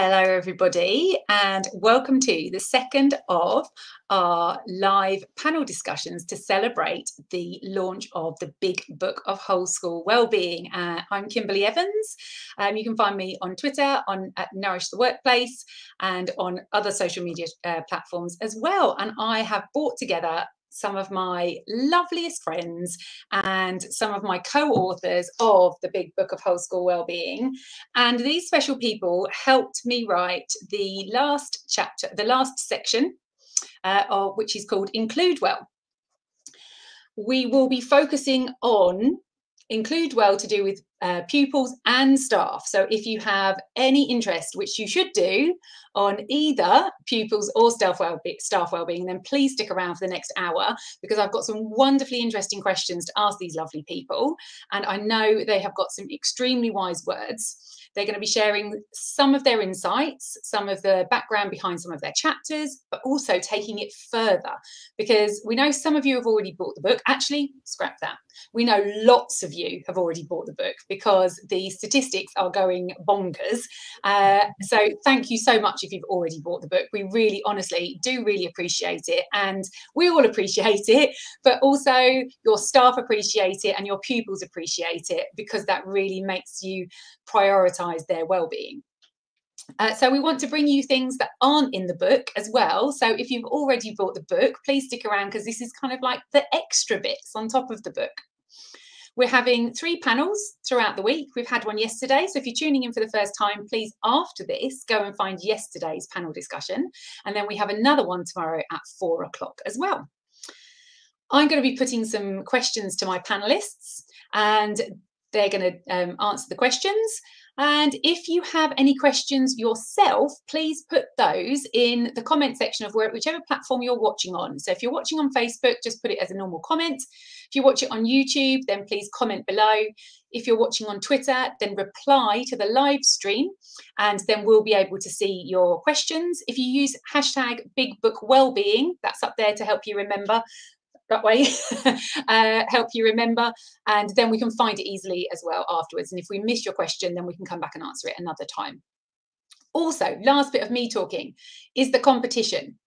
Hello, everybody, and welcome to the second of our live panel discussions to celebrate the launch of the Big Book of Whole School Wellbeing. Uh, I'm Kimberley Evans. Um, you can find me on Twitter, on at Nourish the Workplace, and on other social media uh, platforms as well. And I have brought together some of my loveliest friends and some of my co authors of the Big Book of Whole School Wellbeing. And these special people helped me write the last chapter, the last section, uh, of, which is called Include Well. We will be focusing on include well to do with uh, pupils and staff. So if you have any interest, which you should do, on either pupils or staff well staff wellbeing, then please stick around for the next hour because I've got some wonderfully interesting questions to ask these lovely people, and I know they have got some extremely wise words. They're going to be sharing some of their insights, some of the background behind some of their chapters, but also taking it further because we know some of you have already bought the book. Actually, scrap that. We know lots of you have already bought the book because the statistics are going bonkers. Uh, so, thank you so much if you've already bought the book. We really, honestly, do really appreciate it. And we all appreciate it, but also your staff appreciate it and your pupils appreciate it because that really makes you prioritize their well-being. Uh, so we want to bring you things that aren't in the book as well. So if you've already bought the book, please stick around because this is kind of like the extra bits on top of the book. We're having three panels throughout the week. We've had one yesterday. So if you're tuning in for the first time, please, after this, go and find yesterday's panel discussion. And then we have another one tomorrow at four o'clock as well. I'm going to be putting some questions to my panelists and they're going to um, answer the questions. And if you have any questions yourself, please put those in the comment section of whichever platform you're watching on. So if you're watching on Facebook, just put it as a normal comment. If you watch it on YouTube, then please comment below. If you're watching on Twitter, then reply to the live stream and then we'll be able to see your questions. If you use hashtag Big Book Wellbeing, that's up there to help you remember that way uh, help you remember and then we can find it easily as well afterwards and if we miss your question then we can come back and answer it another time also last bit of me talking is the competition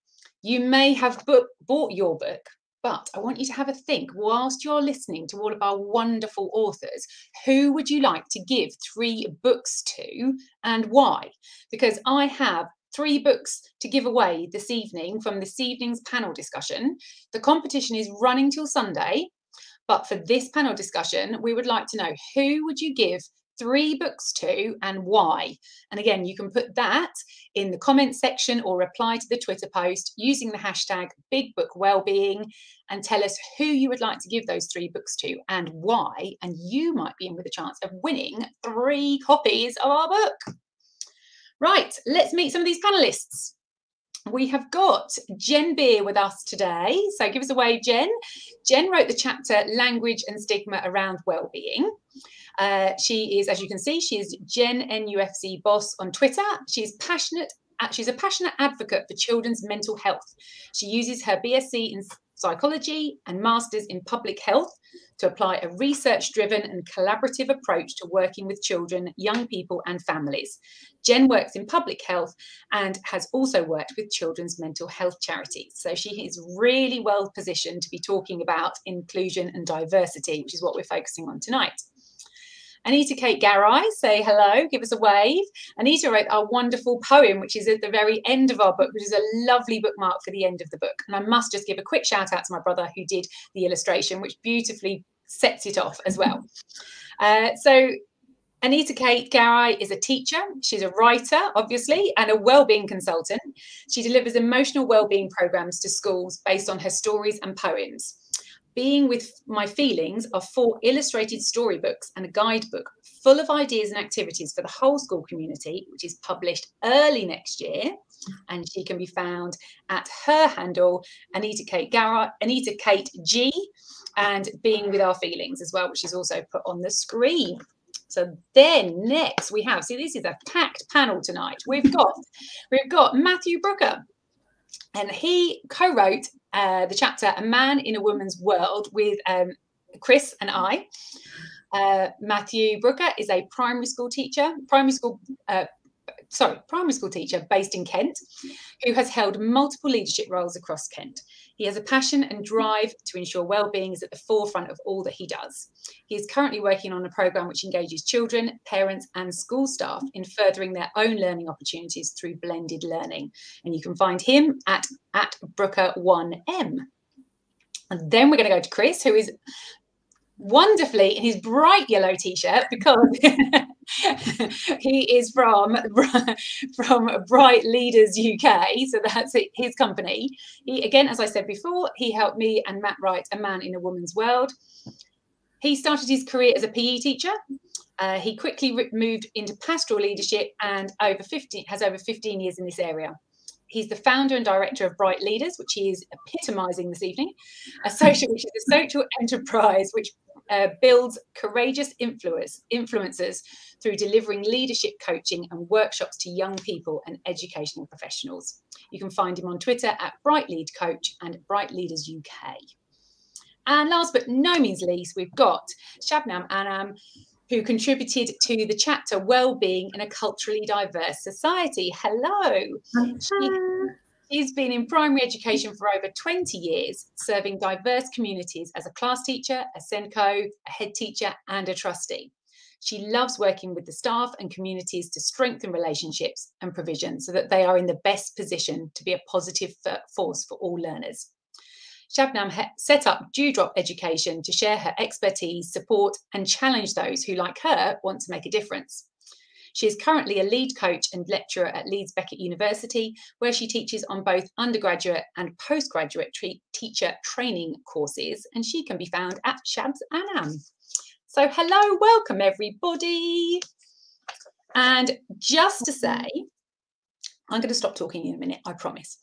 you may have book, bought your book but I want you to have a think whilst you're listening to all of our wonderful authors. Who would you like to give three books to and why? Because I have three books to give away this evening from this evening's panel discussion. The competition is running till Sunday, but for this panel discussion, we would like to know who would you give three books to and why? And again, you can put that in the comment section or reply to the Twitter post using the hashtag Big Book and tell us who you would like to give those three books to and why. And you might be in with a chance of winning three copies of our book. Right, let's meet some of these panelists. We have got Jen Beer with us today. So give us a wave, Jen. Jen wrote the chapter Language and Stigma Around Wellbeing. Uh, she is, as you can see, she is Jen NUFC Boss on Twitter. She's passionate. She's a passionate advocate for children's mental health. She uses her BSc in psychology and masters in public health to apply a research driven and collaborative approach to working with children, young people, and families. Jen works in public health and has also worked with children's mental health charities. So she is really well positioned to be talking about inclusion and diversity, which is what we're focusing on tonight. Anita Kate Garai, say hello, give us a wave. Anita wrote our wonderful poem, which is at the very end of our book, which is a lovely bookmark for the end of the book. And I must just give a quick shout out to my brother who did the illustration, which beautifully sets it off as well. Uh, so Anita Kate Garai is a teacher. She's a writer, obviously, and a well-being consultant. She delivers emotional well-being programs to schools based on her stories and poems. Being with My Feelings are four illustrated storybooks and a guidebook full of ideas and activities for the whole school community, which is published early next year. And she can be found at her handle, Anita Kate Garai, Anita Kate G, and Being with Our Feelings as well, which is also put on the screen. So then next we have, see, this is a packed panel tonight. We've got we've got Matthew Brooker, and he co-wrote uh, the chapter "A Man in a Woman's World" with um, Chris and I. Uh, Matthew Brooker is a primary school teacher, primary school uh, sorry, primary school teacher based in Kent, who has held multiple leadership roles across Kent. He has a passion and drive to ensure well-being is at the forefront of all that he does. He is currently working on a programme which engages children, parents and school staff in furthering their own learning opportunities through blended learning. And you can find him at, at Brooker1M. And then we're going to go to Chris, who is wonderfully in his bright yellow t-shirt because he is from from Bright Leaders UK, so that's his company. He again, as I said before, he helped me and Matt write A Man in a Woman's World. He started his career as a PE teacher. Uh, he quickly moved into pastoral leadership and over 15 has over 15 years in this area. He's the founder and director of Bright Leaders, which he is epitomizing this evening, a social, which is a social enterprise which uh, builds courageous influence, influencers through delivering leadership coaching and workshops to young people and educational professionals. You can find him on Twitter at Bright Lead Coach and Bright Leaders UK. And last but no means least, we've got Shabnam Anam, who contributed to the chapter Wellbeing in a Culturally Diverse Society. Hello. She, she's been in primary education for over 20 years, serving diverse communities as a class teacher, a SENCO, a head teacher, and a trustee. She loves working with the staff and communities to strengthen relationships and provision so that they are in the best position to be a positive force for all learners. Shabnam set up Dewdrop Education to share her expertise, support, and challenge those who, like her, want to make a difference. She is currently a lead coach and lecturer at Leeds Beckett University, where she teaches on both undergraduate and postgraduate teacher training courses, and she can be found at Shabs Anam. So, hello, welcome everybody. And just to say, I'm going to stop talking in a minute, I promise.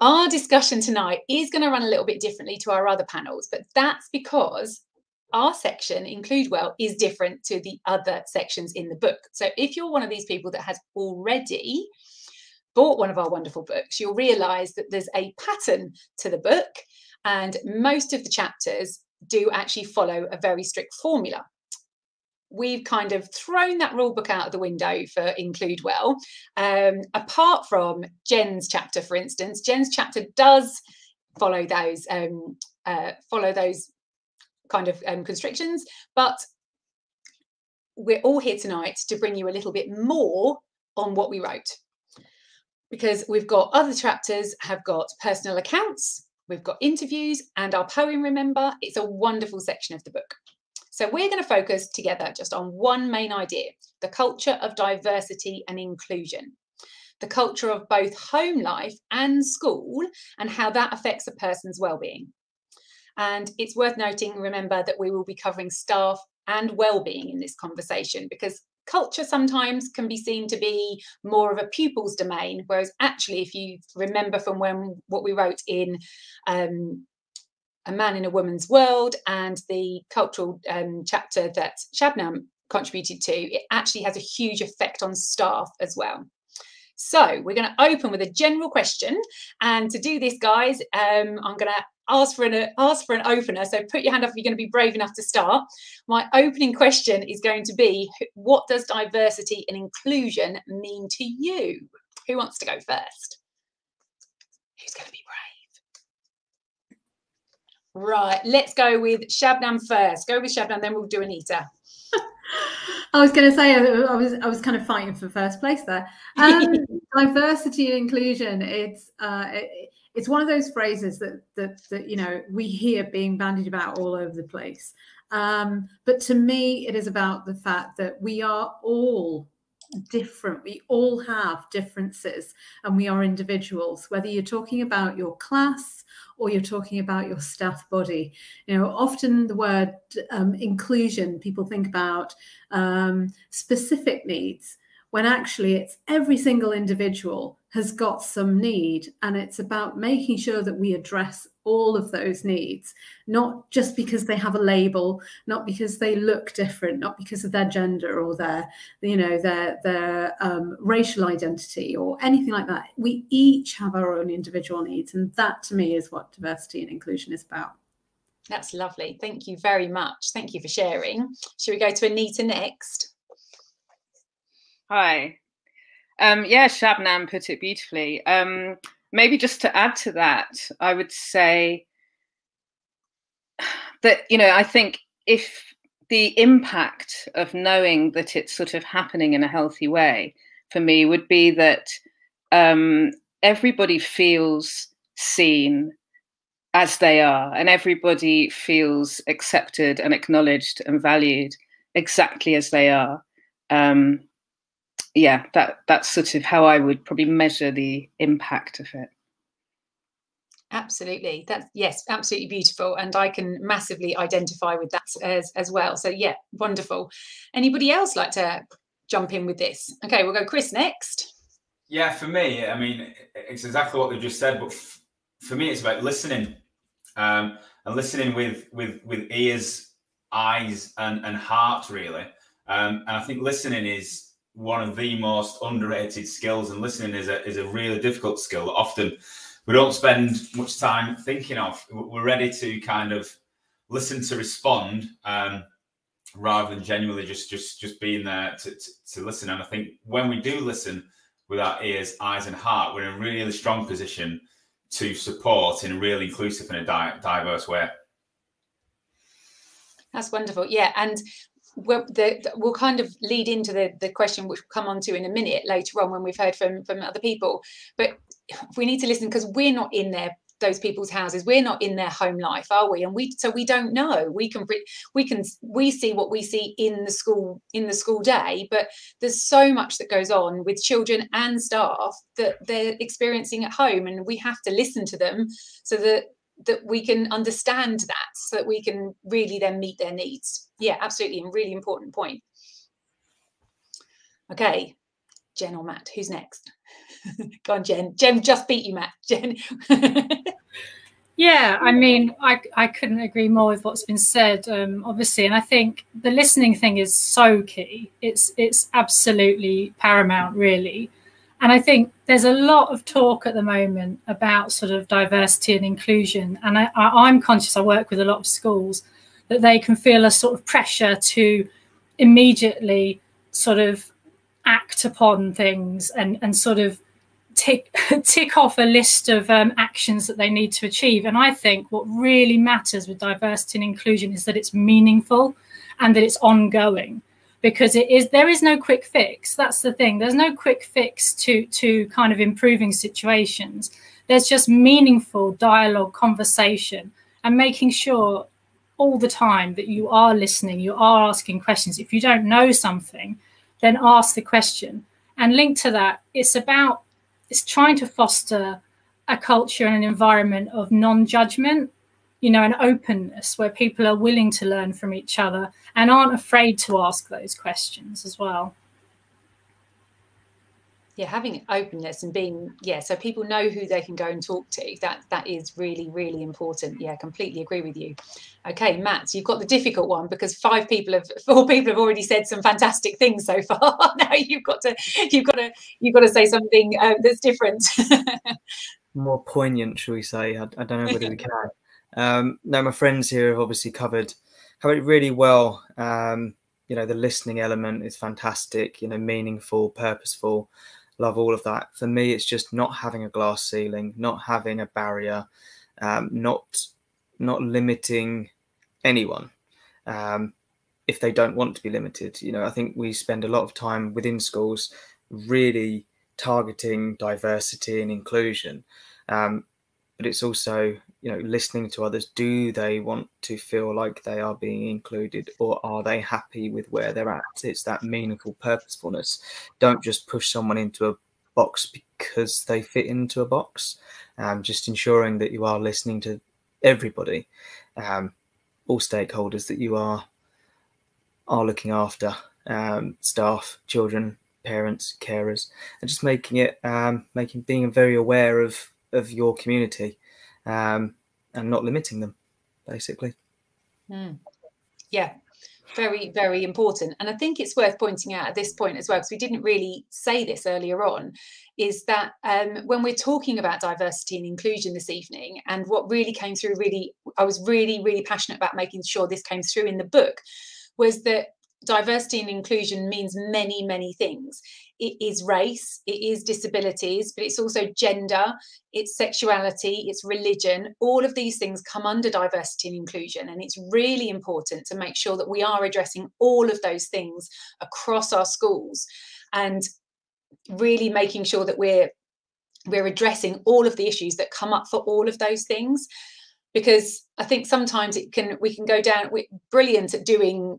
Our discussion tonight is going to run a little bit differently to our other panels, but that's because our section, Include Well, is different to the other sections in the book. So if you're one of these people that has already bought one of our wonderful books, you'll realize that there's a pattern to the book, and most of the chapters do actually follow a very strict formula we've kind of thrown that rule book out of the window for include well um, apart from jen's chapter for instance jen's chapter does follow those um, uh, follow those kind of um, constrictions but we're all here tonight to bring you a little bit more on what we wrote because we've got other chapters have got personal accounts we've got interviews and our poem remember it's a wonderful section of the book so we're going to focus together just on one main idea, the culture of diversity and inclusion. The culture of both home life and school and how that affects a person's well-being. And it's worth noting, remember, that we will be covering staff and well-being in this conversation because culture sometimes can be seen to be more of a pupil's domain whereas actually if you remember from when what we wrote in um, a Man in a Woman's World and the cultural um, chapter that Shabnam contributed to, it actually has a huge effect on staff as well. So we're going to open with a general question, and to do this, guys, um, I'm going to ask for an ask for an opener. So put your hand up if you're going to be brave enough to start. My opening question is going to be: What does diversity and inclusion mean to you? Who wants to go first? Who's going to be brave? Right, let's go with Shabnam first. Go with Shabnam, then we'll do Anita. I was going to say I was I was kind of fighting for first place there. Um, diversity and inclusion. It's uh, it, it's one of those phrases that that that you know we hear being bandied about all over the place. Um, but to me, it is about the fact that we are all different. We all have differences and we are individuals, whether you're talking about your class or you're talking about your staff body. You know, often the word um, inclusion, people think about um, specific needs when actually it's every single individual has got some need and it's about making sure that we address all of those needs not just because they have a label not because they look different not because of their gender or their you know their their um, racial identity or anything like that. We each have our own individual needs and that to me is what diversity and inclusion is about. That's lovely. Thank you very much. Thank you for sharing. Should we go to anita next Hi. Um, yeah, Shabnam put it beautifully. Um, maybe just to add to that, I would say that, you know, I think if the impact of knowing that it's sort of happening in a healthy way for me would be that um, everybody feels seen as they are and everybody feels accepted and acknowledged and valued exactly as they are um, yeah that that's sort of how i would probably measure the impact of it. Absolutely. That's yes absolutely beautiful and i can massively identify with that as as well. So yeah wonderful. Anybody else like to jump in with this? Okay we'll go chris next. Yeah for me i mean it's exactly what they just said but f- for me it's about listening um, and listening with with with ears eyes and and heart really. Um, and i think listening is one of the most underrated skills, and listening is a is a really difficult skill that often we don't spend much time thinking of. We're ready to kind of listen to respond um, rather than genuinely just just just being there to, to, to listen. And I think when we do listen with our ears, eyes, and heart, we're in a really strong position to support in a really inclusive and a di- diverse way. That's wonderful. Yeah, and we'll, the, we'll kind of lead into the, the question which we'll come on to in a minute later on when we've heard from from other people. But we need to listen because we're not in there those people's houses. We're not in their home life are we? And we so we don't know. We can we can we see what we see in the school in the school day but there's so much that goes on with children and staff that they're experiencing at home and we have to listen to them so that that we can understand that so that we can really then meet their needs. Yeah, absolutely. And really important point. Okay, Jen or Matt, who's next? Go on, Jen. Jen just beat you, Matt. Jen. yeah, I mean, I, I couldn't agree more with what's been said, um, obviously. And I think the listening thing is so key. It's it's absolutely paramount, really. And I think there's a lot of talk at the moment about sort of diversity and inclusion. And I, am conscious, I work with a lot of schools, that they can feel a sort of pressure to immediately sort of act upon things and, and sort of tick, tick off a list of um, actions that they need to achieve. And I think what really matters with diversity and inclusion is that it's meaningful and that it's ongoing because it is there is no quick fix. That's the thing. There's no quick fix to to kind of improving situations. There's just meaningful dialogue conversation and making sure all the time that you are listening you are asking questions. If you don't know something then ask the question. And linked to that it's about it's trying to foster a culture and an environment of non-judgment you know, an openness where people are willing to learn from each other and aren't afraid to ask those questions as well. Yeah, having openness and being yeah, so people know who they can go and talk to. That that is really really important. Yeah, completely agree with you. Okay, Matt, you've got the difficult one because five people have four people have already said some fantastic things so far. now you've got to you've got to you've got to say something uh, that's different. More poignant, shall we say? I, I don't know whether we can. Um, now, my friends here have obviously covered covered it really well. Um, you know, the listening element is fantastic. You know, meaningful, purposeful. Love all of that. For me, it's just not having a glass ceiling, not having a barrier, um, not not limiting anyone um, if they don't want to be limited. You know, I think we spend a lot of time within schools really targeting diversity and inclusion, um, but it's also you know listening to others. Do they want to feel like they are being included or are they happy with where they're at? It's that meaningful purposefulness. Don't just push someone into a box because they fit into a box. Um, just ensuring that you are listening to everybody. Um, all stakeholders that you are are looking after. Um, staff children parents carers. And just making it um, making being very aware of of your community um, and not limiting them, basically. Mm. Yeah, very, very important. And I think it's worth pointing out at this point as well, because we didn't really say this earlier on, is that um, when we're talking about diversity and inclusion this evening, and what really came through, really, I was really, really passionate about making sure this came through in the book, was that diversity and inclusion means many, many things. It is race, it is disabilities, but it's also gender, it's sexuality, it's religion. All of these things come under diversity and inclusion. And it's really important to make sure that we are addressing all of those things across our schools and really making sure that we're we're addressing all of the issues that come up for all of those things because i think sometimes it can we can go down we're brilliant at doing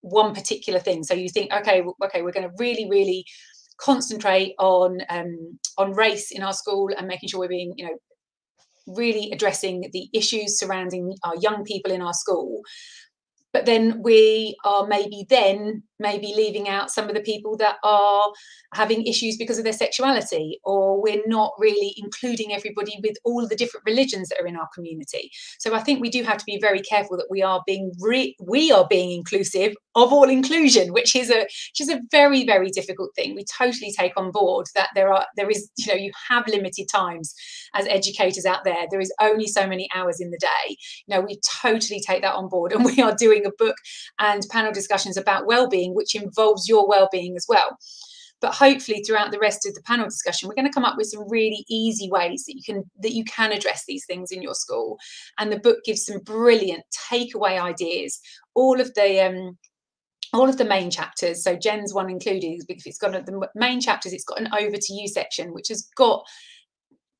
one particular thing. So you think okay okay we're going to really really concentrate on um, on race in our school and making sure we're being you know really addressing the issues surrounding our young people in our school. But then we are maybe then maybe leaving out some of the people that are having issues because of their sexuality or we're not really including everybody with all the different religions that are in our community. So i think we do have to be very careful that we are being re- we are being inclusive of all inclusion which is a which is a very very difficult thing. We totally take on board that there are there is you know you have limited times as educators out there. There is only so many hours in the day. You know we totally take that on board and we are doing a book and panel discussions about well-being well-being which involves your well-being as well. But hopefully throughout the rest of the panel discussion we're going to come up with some really easy ways that you can that you can address these things in your school. And the book gives some brilliant takeaway ideas all of the um all of the main chapters so jen's one included because it's got the main chapters it's got an over to you section which has got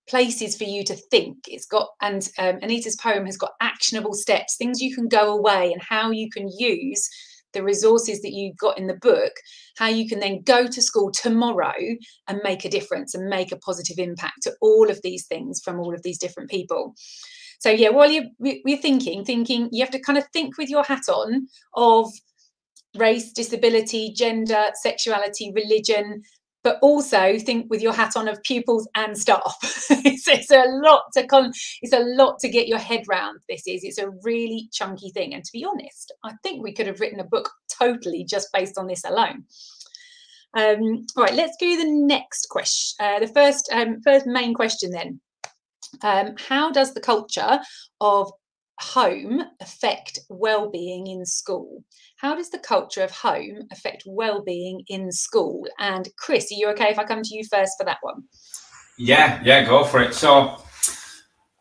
places for you to think. It's got and um, anita's poem has got actionable steps things you can go away and how you can use the resources that you got in the book, how you can then go to school tomorrow and make a difference and make a positive impact to all of these things from all of these different people. So yeah, while you we're thinking, thinking, you have to kind of think with your hat on of race, disability, gender, sexuality, religion, but also think with your hat on of pupils and staff. it's, it's, a lot to con- it's a lot to get your head round. This is it's a really chunky thing, and to be honest, I think we could have written a book totally just based on this alone. Um, all right, let's do the next question. Uh, the first um, first main question then. Um, how does the culture of home affect well-being in school? How does the culture of home affect well-being in school? And Chris, are you okay if I come to you first for that one? Yeah, yeah, go for it. So,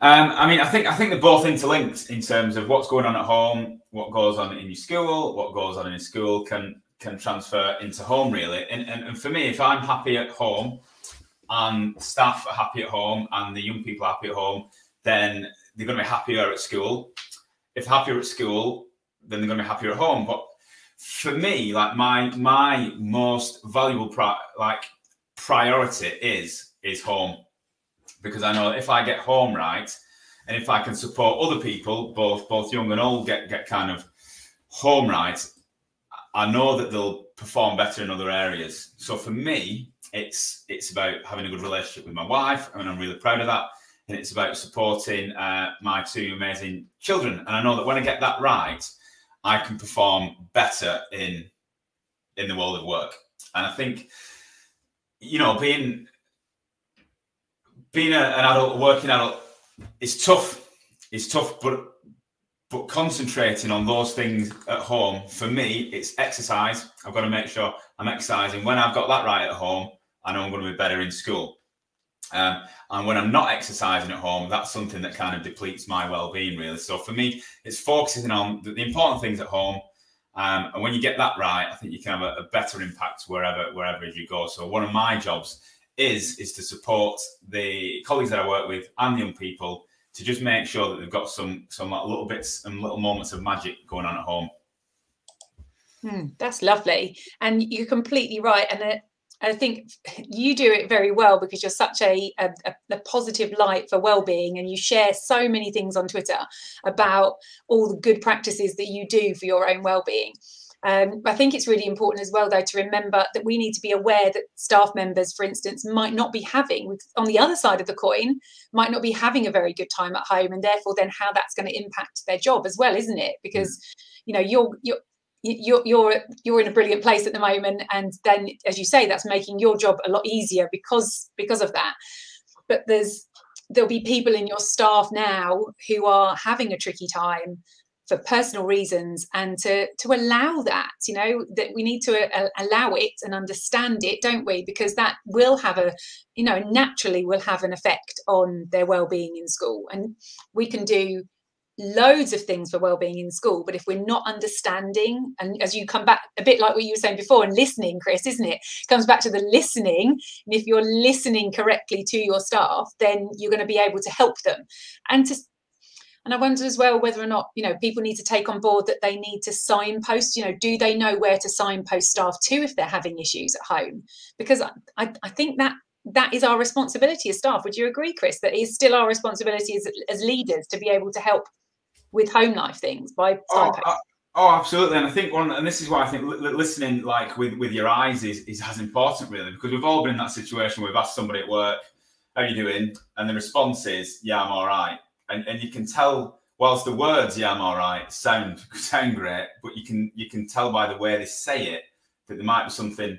um, I mean, I think I think they're both interlinked in terms of what's going on at home, what goes on in your school, what goes on in school can can transfer into home really. And, and, and for me, if I'm happy at home, and staff are happy at home, and the young people are happy at home, then they're going to be happier at school. If happier at school, then they're going to be happier at home. But for me, like my my most valuable pri- like priority is is home because I know if I get home right and if I can support other people, both both young and old, get get kind of home right, I know that they'll perform better in other areas. So for me, it's it's about having a good relationship with my wife, and I'm really proud of that. And it's about supporting uh, my two amazing children. And I know that when I get that right, I can perform better in in the world of work. And I think, you know, being being a, an adult, working adult, is tough. It's tough, but but concentrating on those things at home for me, it's exercise. I've got to make sure I'm exercising. When I've got that right at home, I know I'm going to be better in school. Um, and when I'm not exercising at home, that's something that kind of depletes my well-being, really. So for me, it's focusing on the, the important things at home. Um, and when you get that right, I think you can have a, a, better impact wherever wherever you go. So one of my jobs is is to support the colleagues that I work with and young people to just make sure that they've got some some little bits and little moments of magic going on at home. Hmm, that's lovely, and you're completely right. And I think you do it very well because you're such a, a, a, positive light for well-being and you share so many things on Twitter about all the good practices that you do for your own well-being. Um, I think it's really important as well, though, to remember that we need to be aware that staff members, for instance, might not be having, on the other side of the coin, might not be having a very good time at home, and therefore, then how that's going to impact their job as well, isn't it? Because mm. you know you're you're you're you're you're in a brilliant place at the moment and then as you say that's making your job a lot easier because because of that. But there's there'll be people in your staff now who are having a tricky time for personal reasons and to to allow that you know that we need to uh, allow it and understand it don't we? Because that will have a you know naturally will have an effect on their well-being in school and we can do loads of things for well-being in school but if we're not understanding and as you come back a bit like what you were saying before and listening chris isn't it comes back to the listening and if you're listening correctly to your staff then you're going to be able to help them and to and I wonder as well whether or not, you know, people need to take on board that they need to signpost, you know, do they know where to signpost staff to if they're having issues at home? Because I, I think that that is our responsibility as staff. Would you agree, Chris, that is still our responsibility as, as leaders to be able to help with home life things by oh, uh, oh, absolutely. And I think one, and this is why I think listening like with, with your eyes is, is as important really, because we've all been in that situation where we've asked somebody at work, how are you doing? And the response is, yeah, I'm all right and, and you can tell whilst the words "yeah, I'm all right" sound sound great, but you can you can tell by the way they say it that there might be something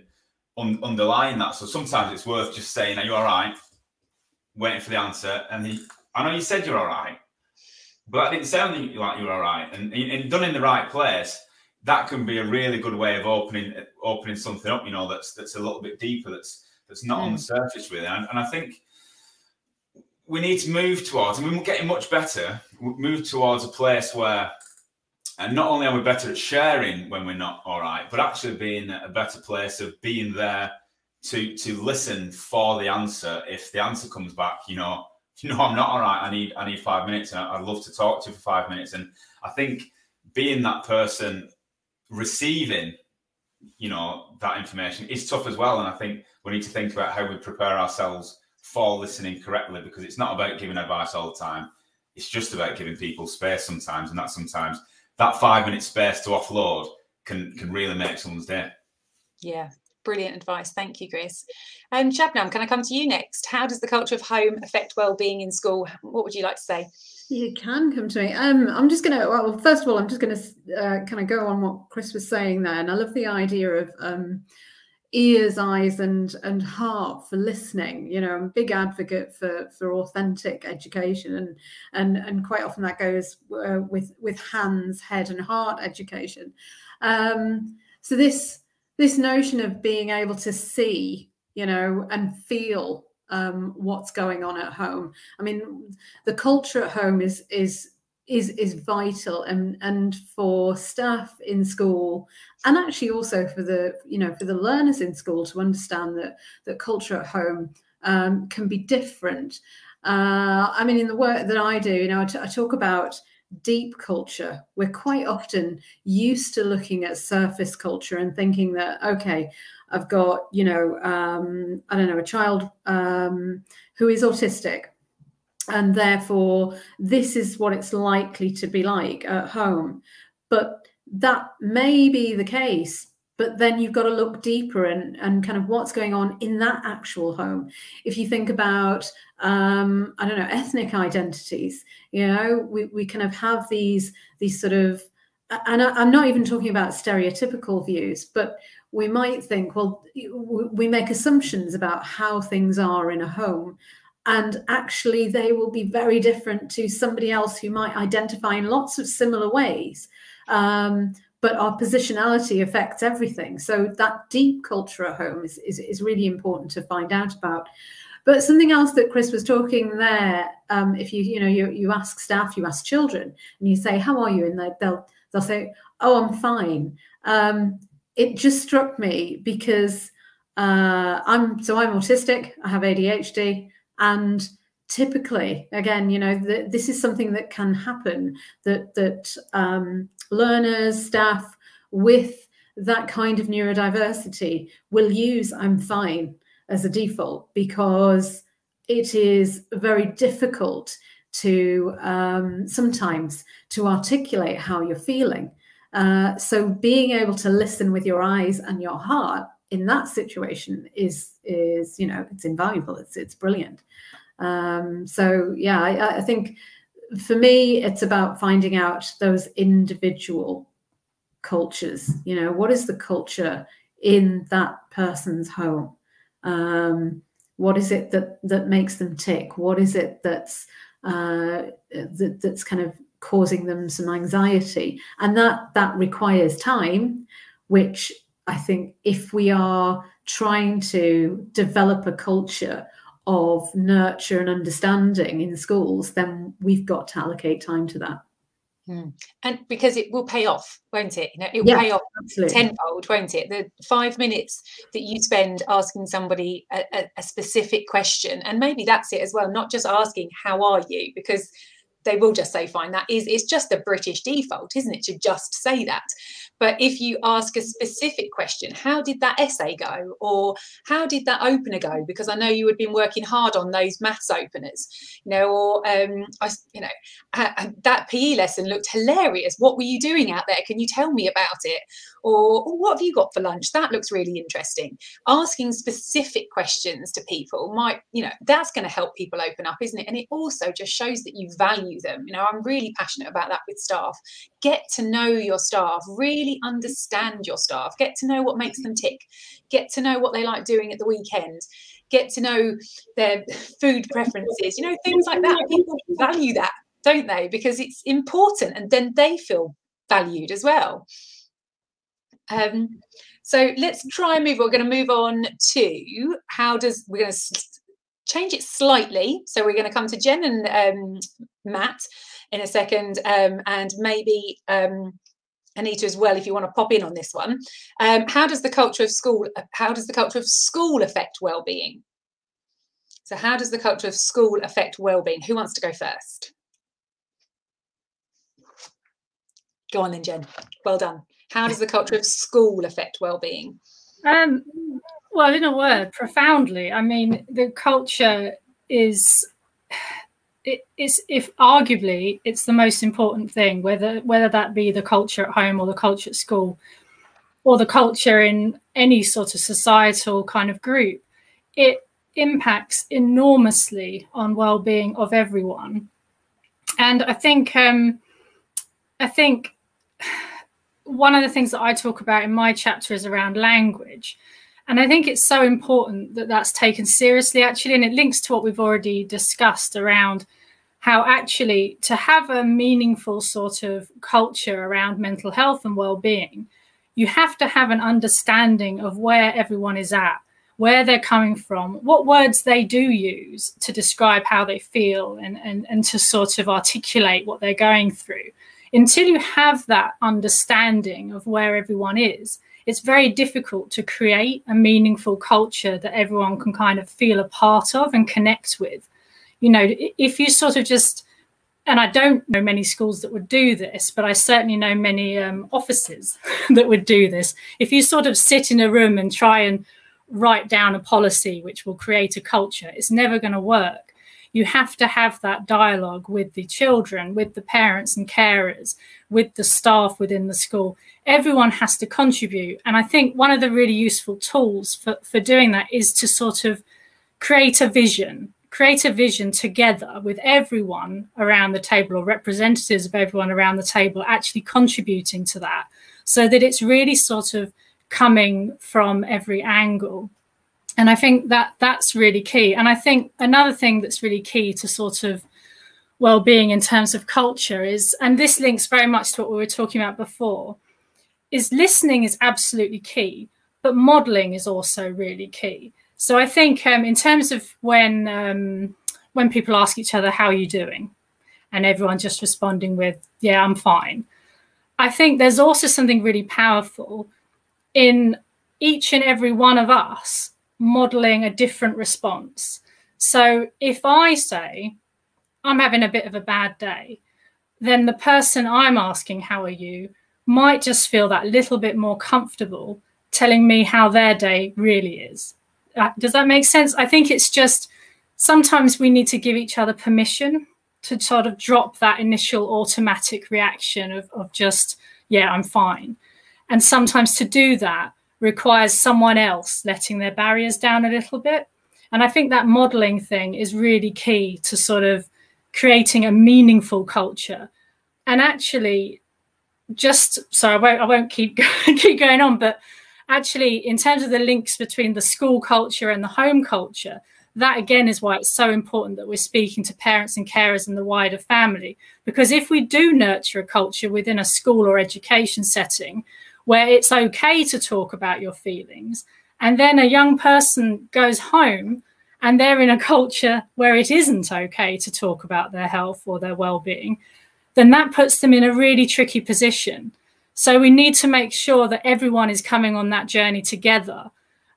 un, underlying that. So sometimes it's worth just saying, "Are you all right?" Waiting for the answer, and he, I know you said you're all right, but I didn't sound like you were all right, and, and done in the right place. That can be a really good way of opening opening something up, you know, that's that's a little bit deeper, that's that's not mm. on the surface really. And, and I think we need to move towards, and we're getting much better, move towards a place where, and not only are we better at sharing when we're not all right, but actually being a better place of being there to to listen for the answer. If the answer comes back, you know, know, I'm not all right. I need I need five minutes, and I'd love to talk to you for five minutes. And I think being that person receiving, you know, that information is tough as well. And I think we need to think about how we prepare ourselves for listening correctly because it's not about giving advice all the time. It's just about giving people space sometimes, and that sometimes that five minute space to offload can can really make someone's day. Yeah, brilliant advice. Thank you, Chris. Um, Shabnam, can I come to you next? How does the culture of home affect well-being in school? What would you like to say? You can come to me. Um, I'm just going to, well, first of all, I'm just going to uh, kind of go on what Chris was saying there. And I love the idea of um, ears eyes and and heart for listening you know i'm a big advocate for for authentic education and and and quite often that goes uh, with with hands head and heart education um so this this notion of being able to see you know and feel um what's going on at home. I mean the culture at home is is is is vital and and for staff in school and actually also for the you know for the learners in school to understand that that culture at home um, can be different. Uh, i mean in the work that i do you know I, I talk about deep culture. We're quite often used to looking at surface culture and thinking that okay i've got you know um, i don't know a child um, who is autistic and therefore this is what it's likely to be like at home. But that may be the case but then you've got to look deeper and, and kind of what's going on in that actual home. If you think about um, i don't know ethnic identities you know we, we kind of have these these sort of and I, i'm not even talking about stereotypical views but we might think well we make assumptions about how things are in a home and actually they will be very different to somebody else who might identify in lots of similar ways. Um, but our positionality affects everything. So that deep culture at home is, is, is, really important to find out about. But something else that chris was talking there um, if you you know you, you ask staff you ask children and you say how are you? And they, they'll they'll say oh i'm fine. Um, it just struck me because uh, i'm so i'm autistic i have adhd and typically again you know the, this is something that can happen that that um, learners staff with that kind of neurodiversity will use i'm fine as a default because it is very difficult to um, sometimes to articulate how you're feeling. Uh, so being able to listen with your eyes and your heart in that situation is is you know it's invaluable. It's it's brilliant um, so yeah I, I think for me it's about finding out those individual cultures you know what is the culture in that person's home? Um, what is it that that makes them tick? What is it that's uh, that, that's kind of causing them some anxiety? And that that requires time which i think if we are trying to develop a culture of nurture and understanding in schools then we've got to allocate time to that Mm. And because it will pay off, won't it? You know, it will yeah, pay off absolutely. tenfold, won't it? The five minutes that you spend asking somebody a, a, a, specific question, and maybe that's it as well, not just asking, How are you? Because they will just say fine that is it's just the british default isn't it to just say that but if you ask a specific question how did that essay go? Or how did that opener go? Because i know you had been working hard on those maths openers you know or um i you know that pe lesson looked hilarious. What were you doing out there? Can you tell me about it or, or what have you got for lunch? That looks really interesting. Asking specific questions to people might you know that's going to help people open up isn't it? And it also just shows that you value them. You know i'm really passionate about that with staff. Get to know your staff really understand your staff. Get to know what makes them tick. Get to know what they like doing at the weekend. Get to know their food preferences you know things like that. People value that don't they? Because it's important and then they feel valued as well um, so let's try and move. We're going to move on to how does we're going to change it slightly. So we're going to come to Jen and um, Matt in a second, um, and maybe um, Anita as well, if you want to pop in on this one. Um, how does the culture of school? How does the culture of school affect well-being? So how does the culture of school affect well-being? Who wants to go first? Go on then, Jen. Well done. How does the culture of school affect well-being? Um, well, in a word, profoundly. I mean, the culture is it is if arguably it's the most important thing, whether whether that be the culture at home or the culture at school, or the culture in any sort of societal kind of group. It impacts enormously on well-being of everyone, and I think um, I think one of the things that I talk about in my chapter is around language. And I think it's so important that that's taken seriously, actually. And it links to what we've already discussed around how actually to have a meaningful sort of culture around mental health and well-being, you have to have an understanding of where everyone is at, where they're coming from, what words they do use to describe how they feel and, and, and to sort of articulate what they're going through until you have that understanding of where everyone is, it's very difficult to create a meaningful culture that everyone can kind of feel a part of and connect with. You know, if you sort of just, and I don't know many schools that would do this, but I certainly know many um, offices that would do this. If you sort of sit in a room and try and write down a policy which will create a culture, it's never going to work you have to have that dialogue with the children, with the parents and carers, with the staff within the school. Everyone has to contribute. And I think one of the really useful tools for, for doing that is to sort of create a vision, create a vision together with everyone around the table or representatives of everyone around the table actually contributing to that so that it's really sort of coming from every angle and I think that that's really key. And I think another thing that's really key to sort of well-being in terms of culture is, and this links very much to what we were talking about before, is listening is absolutely key, but modeling is also really key. So I think um, in terms of when um, when people ask each other, "How are you doing?" and everyone just responding with, "Yeah, I'm fine," I think there's also something really powerful in each and every one of us modeling a different response. So if I say, I'm having a bit of a bad day, then the person I'm asking, How are you? might just feel that little bit more comfortable telling me how their day really is. Uh, does that make sense? I think it's just sometimes we need to give each other permission to sort of drop that initial automatic reaction of, of just, yeah, I'm fine. And sometimes to do that, requires someone else letting their barriers down a little bit. And I think that modeling thing is really key to sort of creating a meaningful culture. And actually, just sorry, I won't, I won't keep keep going on, but actually, in terms of the links between the school culture and the home culture, that again is why it's so important that we're speaking to parents and carers and the wider family. Because if we do nurture a culture within a school or education setting where it's okay to talk about your feelings, and then a young person goes home and they're in a culture where it isn't okay to talk about their health or their well-being, then that puts them in a really tricky position. So we need to make sure that everyone is coming on that journey together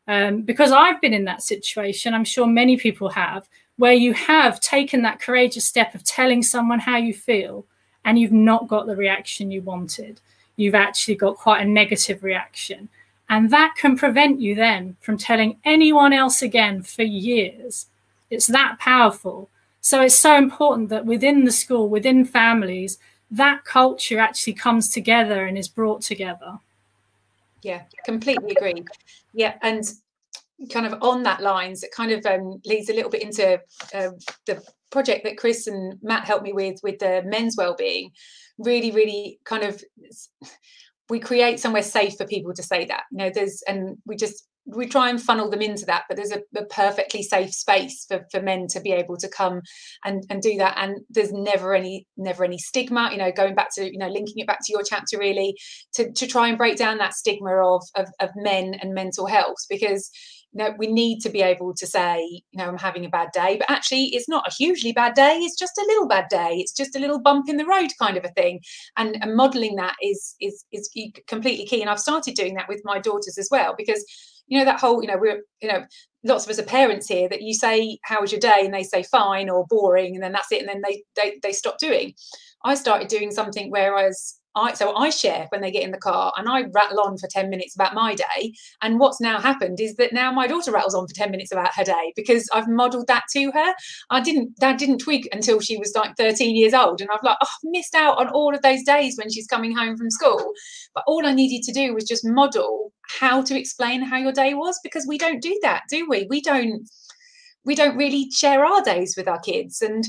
um, because I've been in that situation, I'm sure many people have, where you have taken that courageous step of telling someone how you feel and you've not got the reaction you wanted. You've actually got quite a negative reaction. And that can prevent you then from telling anyone else again for years. It's that powerful. So it's so important that within the school, within families, that culture actually comes together and is brought together. Yeah, completely agree. Yeah, and kind of on that lines, it kind of um, leads a little bit into uh, the project that Chris and Matt helped me with with the men's well-being. Really, really kind of we create somewhere safe for people to say that. You know, there's and we just we try and funnel them into that but there's a, a, perfectly safe space for, for men to be able to come and, and do that and there's never any never any stigma you know going back to you know linking it back to your chapter really to, to try and break down that stigma of, of, of men and mental health because you know, we need to be able to say, you know, I'm having a bad day, but actually it's not a hugely bad day. It's just a little bad day. It's just a little bump in the road kind of a thing. And, and modeling that is, is, is completely key. And I've started doing that with my daughters as well, because, you know, that whole, you know, we're, you know, lots of us are parents here that you say, how was your day? And they say fine or boring. And then that's it. And then they, they, they stop doing. I started doing something where I was I so I share when they get in the car and I rattle on for 10 minutes about my day. And what's now happened is that now my daughter rattles on for 10 minutes about her day because I've modeled that to her. I didn't that didn't twig until she was like 13 years old. And I've like, oh, missed out on all of those days when she's coming home from school. But all I needed to do was just model how to explain how your day was because we don't do that, do we? We don't we don't really share our days with our kids. And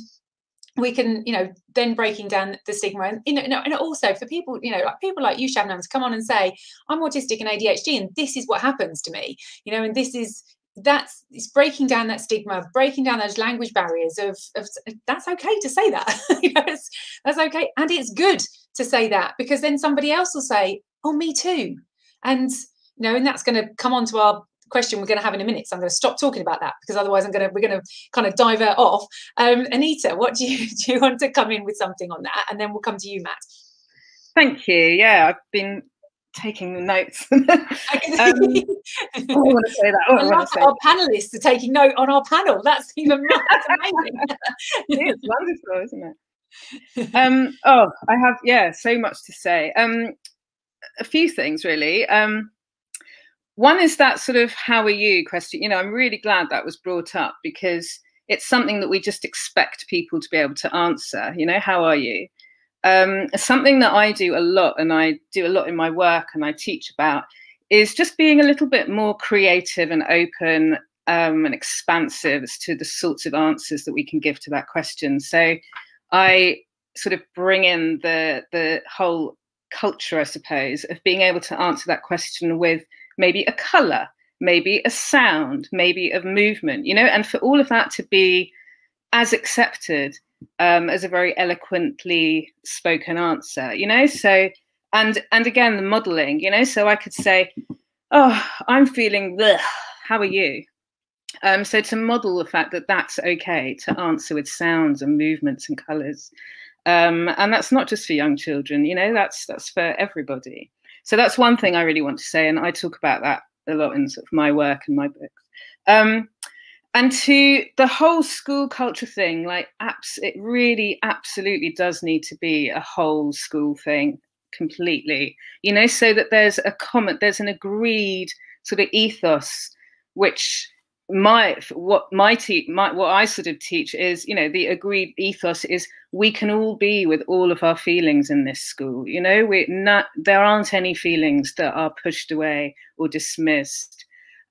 we can, you know, then breaking down the stigma, and you know, and also for people, you know, like people like you, Shabnam, to come on and say, "I'm autistic and ADHD, and this is what happens to me," you know, and this is that's it's breaking down that stigma, breaking down those language barriers of, of that's okay to say that, you know, that's okay, and it's good to say that because then somebody else will say, "Oh, me too," and you know, and that's going to come onto our question we're going to have in a minute. So I'm going to stop talking about that because otherwise I'm going to we're going to kind of divert off. Um, Anita, what do you do? You want to come in with something on that, and then we'll come to you, Matt. Thank you. Yeah, I've been taking notes. um, I want to say that. Oh, I, I love say our panelists are taking note on our panel. That's even more, that's amazing. it's wonderful, isn't it? Um, oh, I have yeah, so much to say. Um, a few things really. Um, one is that sort of how are you question. You know, I'm really glad that was brought up because it's something that we just expect people to be able to answer. You know, how are you? Um, something that I do a lot and I do a lot in my work and I teach about is just being a little bit more creative and open um, and expansive as to the sorts of answers that we can give to that question. So I sort of bring in the the whole culture, I suppose, of being able to answer that question with maybe a color, maybe a sound, maybe of movement, you know, and for all of that to be as accepted um, as a very eloquently spoken answer, you know, so and and again the modeling, you know, so I could say, oh, I'm feeling bleh, how are you? Um, so to model the fact that that's okay to answer with sounds and movements and colors, um, and that's not just for young children, you know, that's that's for everybody. So that's one thing I really want to say, and I talk about that a lot in sort of my work and my books. Um, and to the whole school culture thing, like apps, it really absolutely does need to be a whole school thing completely, you know, so that there's a common, there's an agreed sort of ethos which my what my te- my what I sort of teach is you know the agreed ethos is we can all be with all of our feelings in this school you know? We not there aren't any feelings that are pushed away or dismissed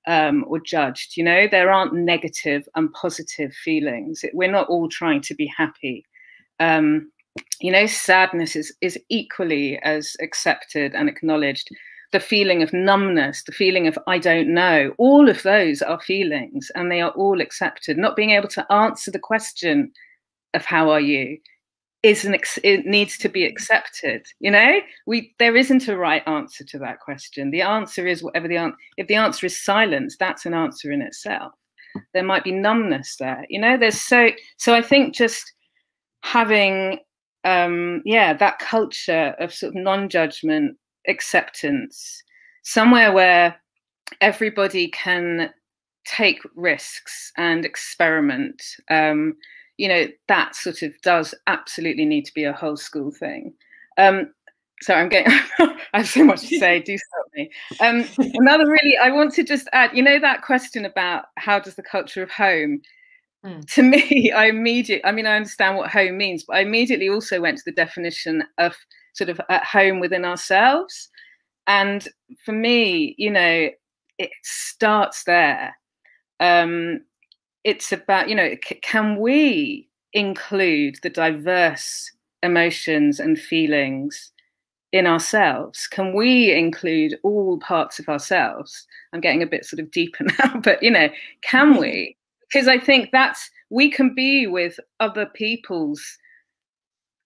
um, or judged you know? There aren't negative and positive feelings. We're not all trying to be happy. Um, you know sadness is is equally as accepted and acknowledged the feeling of numbness, the feeling of I don't know, all of those are feelings and they are all accepted. Not being able to answer the question of how are you? is an it needs to be accepted you know? We there isn't a right answer to that question. The answer is whatever the answer if the answer is silence that's an answer in itself. There might be numbness there you know? There's so so i think just having um yeah that culture of sort of non-judgment acceptance somewhere where everybody can take risks and experiment um you know that sort of does absolutely need to be a whole school thing. Um so i'm getting i have so much to say do stop me. Um another really i want to just add you know that question about how does the culture of home? Mm. to me i immediately i mean i understand what home means but i immediately also went to the definition of sort of at home within ourselves. And for me you know it starts there. Um it's about you know can we include the diverse emotions and feelings in ourselves? Can we include all parts of ourselves? I'm getting a bit sort of deeper now but you know can we? Because i think that's we can be with other people's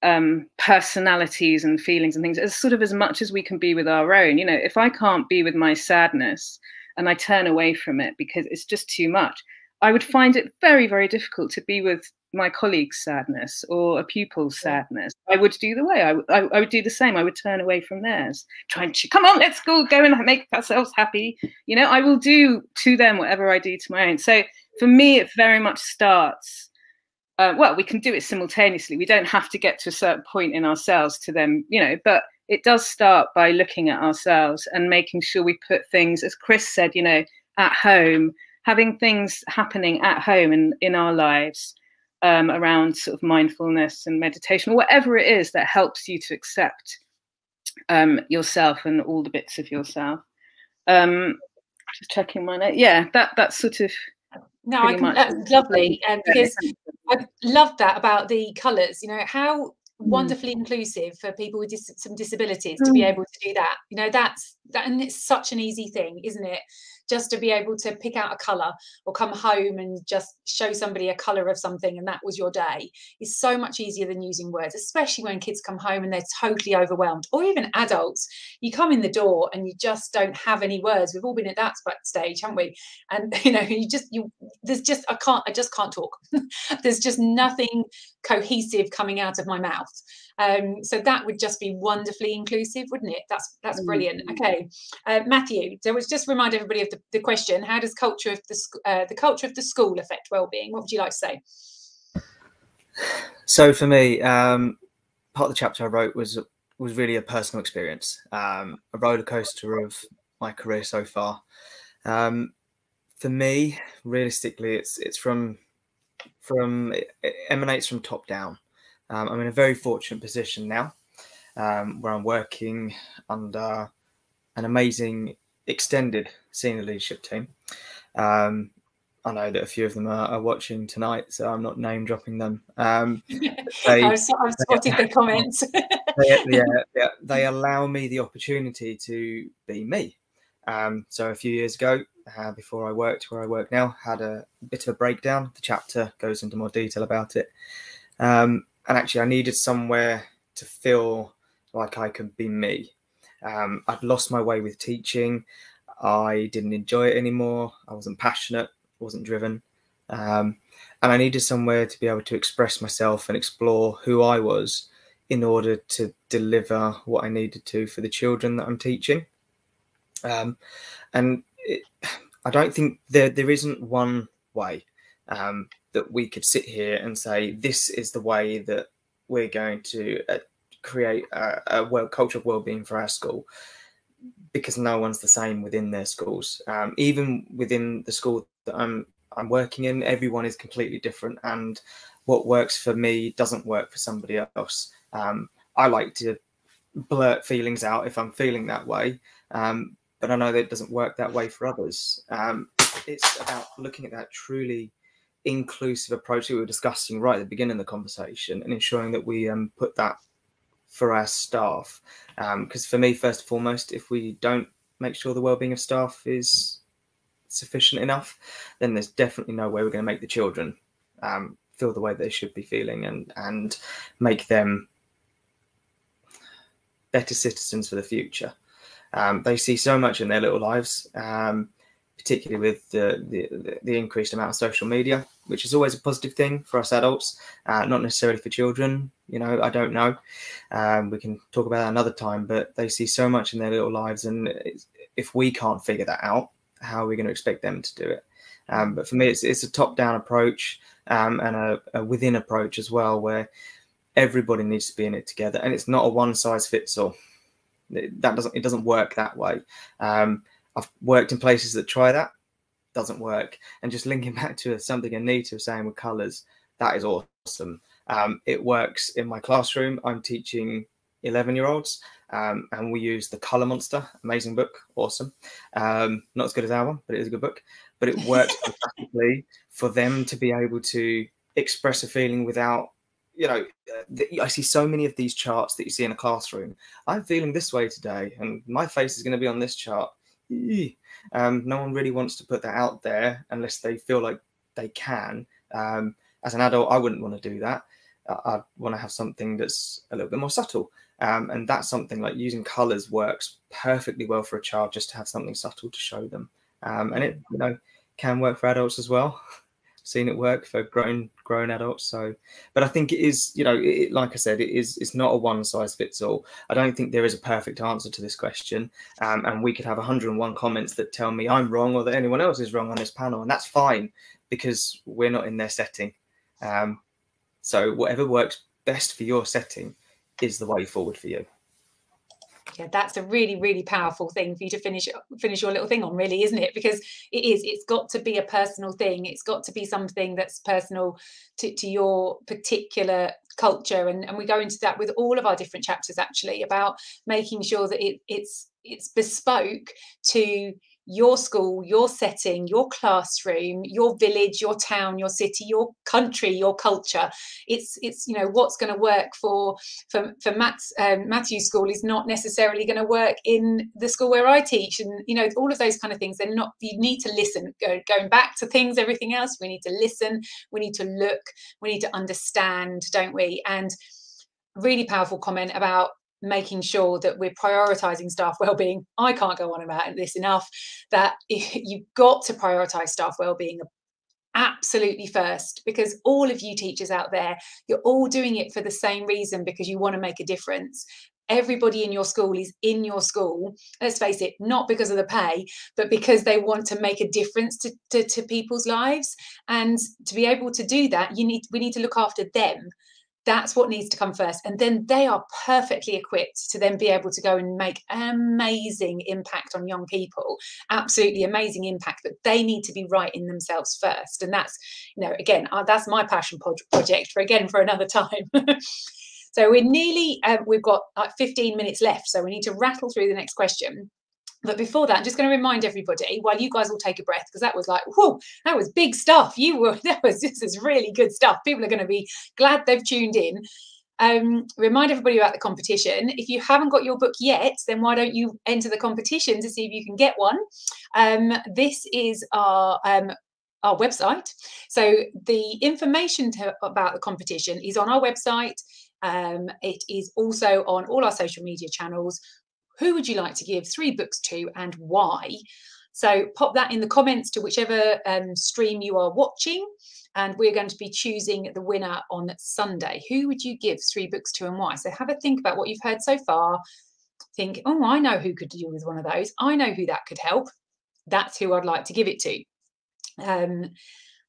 um, personalities and feelings and things as sort of as much as we can be with our own you know if i can't be with my sadness and i turn away from it because it's just too much I would find it very, very difficult to be with my colleague's sadness or a pupil's sadness. I would do the way I, I, I would do the same. I would turn away from theirs, trying to come on, let's go, go and make ourselves happy. You know, I will do to them whatever I do to my own. So for me, it very much starts. Uh, well, we can do it simultaneously. We don't have to get to a certain point in ourselves to them, you know, but it does start by looking at ourselves and making sure we put things, as Chris said, you know, at home having things happening at home in, in our lives um, around sort of mindfulness and meditation, or whatever it is that helps you to accept um, yourself and all the bits of yourself. Um, just checking my note. Yeah, that that's sort of. No, I can, that's lovely, um, because I love that about the colours. You know how Mm. wonderfully mm. inclusive for people with dis- some disabilities mm. to be mm. able to do that you know that's that and it's such an easy thing isn't it just to be able to pick out a color or come home and just show somebody a color of something and that was your day is so much easier than using words especially when kids come home and they're totally overwhelmed or even adults. You come in the door and you just don't have any words. We've all been at that stage haven't we? And you know you just you there's just i can't i just can't talk. There's just nothing cohesive coming out of my mouth. Um, so that would just be wonderfully inclusive wouldn't it? That's that's mm. brilliant. Okay. Uh, matthew so let's just remind everybody of the, the question how does culture of the uh, the culture of the school affect well-being? What would you like to say? So for me um, part of the chapter i wrote was was really a personal experience um, a roller coaster of my career so far. Um, for me realistically it's it's from from it emanates from top down. Um, I'm in a very fortunate position now, um, where I'm working under an amazing extended senior leadership team. Um, I know that a few of them are, are, watching tonight, so I'm not name dropping them. Um, they, I've, spotted the comments. they, yeah, yeah, they allow me the opportunity to be me. Um, so a few years ago, uh, before I worked where I work now, had a bit of a breakdown. The chapter goes into more detail about it. Um, and actually, I needed somewhere to feel like I could be me. Um, I'd lost my way with teaching. I didn't enjoy it anymore. I wasn't passionate, wasn't driven. Um, and I needed somewhere to be able to express myself and explore who I was in order to deliver what I needed to for the children that I'm teaching. Um, and it, I don't think there there isn't one way um, that we could sit here and say this is the way that we're going to uh, create a, a well culture of well-being for our school because no one's the same within their schools. Um, even within the school that I'm I'm working in, everyone is completely different, and what works for me doesn't work for somebody else. Um, I like to blurt feelings out if I'm feeling that way, um, but I know that it doesn't work that way for others. Um, it's about looking at that truly inclusive approach that we were discussing right at the beginning of the conversation and ensuring that we um, put that for our staff. Because um, for me, first and foremost, if we don't make sure the well-being of staff is sufficient enough, then there's definitely no way we're going to make the children um, feel the way they should be feeling and and make them better citizens for the future. Um, they see so much in their little lives, um, particularly with the, the, the increased amount of social media, which is always a positive thing for us adults, uh, not necessarily for children. You know, I don't know. Um, we can talk about that another time, but they see so much in their little lives, and if we can't figure that out, how are we going to expect them to do it? Um, but for me, it's it's a top-down approach um, and a, a, within approach as well, where everybody needs to be in it together, and it's not a one-size-fits-all. It, that doesn't it doesn't work that way. Um, I've worked in places that try that, doesn't work. And just linking back to something Anita was saying with colours, that is awesome. Um, it works in my classroom. I'm teaching 11 year olds um, and we use the Color Monster, amazing book, awesome. Um, not as good as our one, but it is a good book. But it works fantastically for them to be able to express a feeling without, you know, I see so many of these charts that you see in a classroom. I'm feeling this way today, and my face is going to be on this chart. Um, no one really wants to put that out there unless they feel like they can. Um, as an adult, I wouldn't want to do that. I want to have something that's a little bit more subtle. Um, and that's something like using colors works perfectly well for a child just to have something subtle to show them. Um, and it, you know, can work for adults as well. Seen it work for grown grown adults. So, but I think it is, you know, it, like I said, it is. It's not a one size fits all. I don't think there is a perfect answer to this question. Um, and we could have 101 comments that tell me I'm wrong or that anyone else is wrong on this panel, and that's fine because we're not in their setting. Um, so whatever works best for your setting is the way forward for you yeah that's a really really powerful thing for you to finish finish your little thing on really isn't it? Because it is it's got to be a personal thing. It's got to be something that's personal to, to your particular culture. And, and we go into that with all of our different chapters actually about making sure that it, it's it's bespoke to your school, your setting, your classroom, your village, your town, your city, your country, your culture. It's it's you know what's going to work for for for Matt's um, Matthew's school is not necessarily going to work in the school where I teach, and you know all of those kind of things. They're not. You need to listen. Go, going back to things, everything else. We need to listen. We need to look. We need to understand, don't we? And really powerful comment about making sure that we're prioritizing staff well-being. I can't go on about this enough that you've got to prioritize staff well-being absolutely first because all of you teachers out there you're all doing it for the same reason because you want to make a difference. Everybody in your school is in your school let's face it not because of the pay but because they want to make a difference to, to, to people's lives. And to be able to do that you need we need to look after them that's what needs to come first. And then they are perfectly equipped to then be able to go and make amazing impact on young people. Absolutely amazing impact but they need to be right in themselves first. And that's you know again uh, that's my passion project for again for another time. So we're nearly um, we've got like 15 minutes left so we need to rattle through the next question but before that, I'm just going to remind everybody while you guys all take a breath, because that was like, whoa, that was big stuff. You were, that was, this is really good stuff. People are going to be glad they've tuned in. Um, remind everybody about the competition. If you haven't got your book yet, then why don't you enter the competition to see if you can get one? Um, this is our um, our website. So the information to, about the competition is on our website. Um, it is also on all our social media channels who would you like to give three books to and why? So pop that in the comments to whichever um, stream you are watching. And we're going to be choosing the winner on Sunday. Who would you give three books to and why? So have a think about what you've heard so far. Think, oh, I know who could do with one of those. I know who that could help. That's who I'd like to give it to. Um,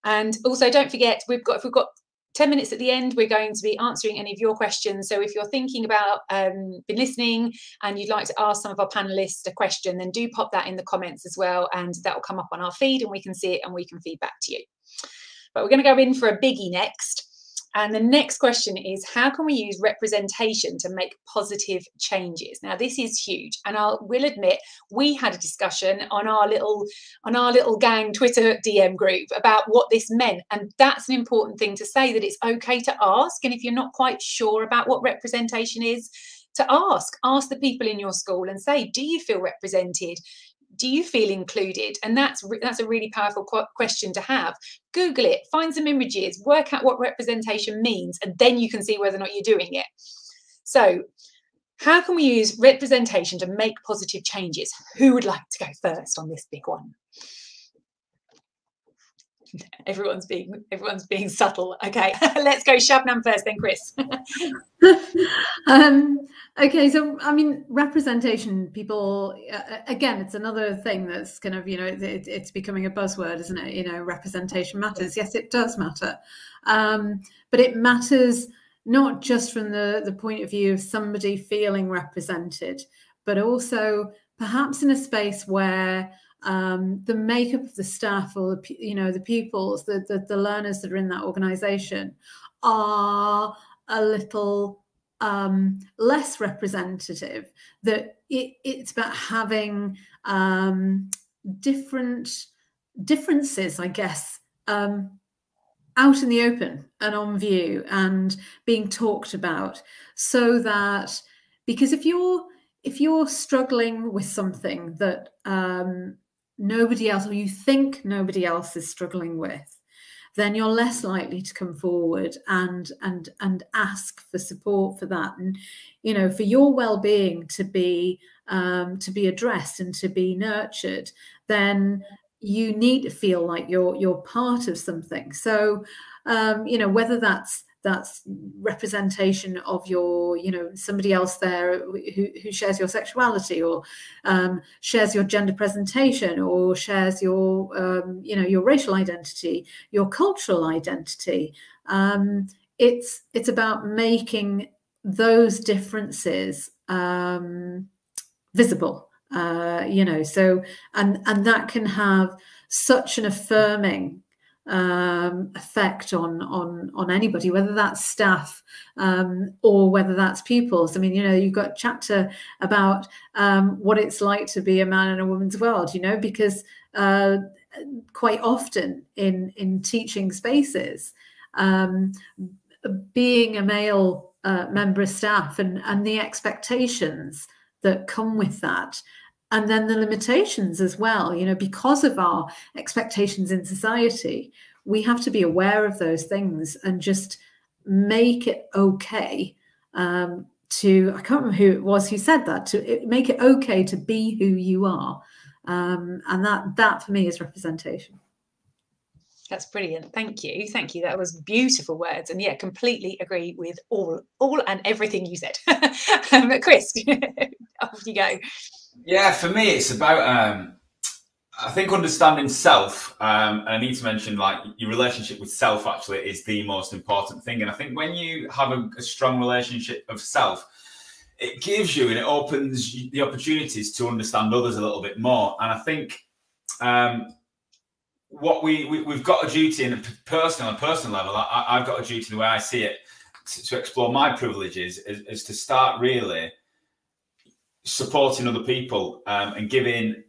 and also, don't forget, we've got if we've got 10 minutes at the end, we're going to be answering any of your questions. So if you're thinking about um, been listening and you'd like to ask some of our panelists a question, then do pop that in the comments as well. And that will come up on our feed and we can see it and we can feed back to you. But we're going to go in for a biggie next. And the next question is how can we use representation to make positive changes? Now this is huge, and I will admit we had a discussion on our little on our little gang Twitter DM group about what this meant, and that's an important thing to say that it's okay to ask. And if you're not quite sure about what representation is, to ask ask the people in your school and say do you feel represented do you feel included? And that's that's a really powerful question to have. Google it find some images work out what representation means and then you can see whether or not you're doing it. So how can we use representation to make positive changes? Who would like to go first on this big one everyone's being everyone's being subtle. Okay let's go shabnam first then chris. Um, okay so i mean representation people uh, again it's another thing that's kind of you know it, it's becoming a buzzword isn't it? You know representation matters. Yes it does matter. Um, but it matters not just from the the point of view of somebody feeling represented but also perhaps in a space where um, the makeup of the staff or the you know the pupils, the, the, the learners that are in that organisation are a little um, less representative. That it, it's about having um, different differences, I guess, um, out in the open and on view and being talked about, so that because if you're if you're struggling with something that um, nobody else or you think nobody else is struggling with then you're less likely to come forward and and and ask for support for that. And you know for your well-being to be um, to be addressed and to be nurtured then you need to feel like you're you're part of something. So um, you know whether that's that's representation of your you know somebody else there who, who shares your sexuality or um, shares your gender presentation or shares your um, you know your racial identity your cultural identity. Um, it's it's about making those differences um, visible uh, you know so and and that can have such an affirming um, effect on on on anybody, whether that's staff um, or whether that's pupils. I mean, you know, you've got chapter about um, what it's like to be a man in a woman's world. You know, because uh, quite often in in teaching spaces, um, being a male uh, member of staff and and the expectations that come with that and then the limitations as well you know because of our expectations in society we have to be aware of those things and just make it okay um, to i can't remember who it was who said that to make it okay to be who you are um, and that that for me is representation that's brilliant. Thank you. Thank you. That was beautiful words. And yeah, completely agree with all all and everything you said. um, Chris, off you go. Yeah, for me, it's about um, I think understanding self, um, and I need to mention like your relationship with self actually is the most important thing. And I think when you have a, a strong relationship of self, it gives you and it opens the opportunities to understand others a little bit more. And I think um, what we, we have got a duty in a personal and personal level. I, have got a duty the way I see it to, to explore my privileges is, is to start really supporting other people um, and giving